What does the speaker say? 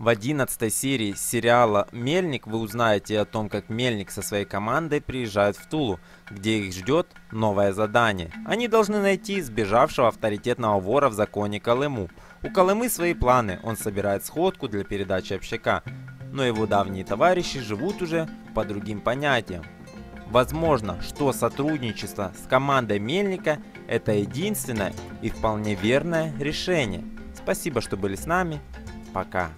В 11 серии сериала «Мельник» вы узнаете о том, как Мельник со своей командой приезжают в Тулу, где их ждет новое задание. Они должны найти сбежавшего авторитетного вора в законе Колыму. У Колымы свои планы, он собирает сходку для передачи общака, но его давние товарищи живут уже по другим понятиям. Возможно, что сотрудничество с командой Мельника – это единственное и вполне верное решение. Спасибо, что были с нами. Пока.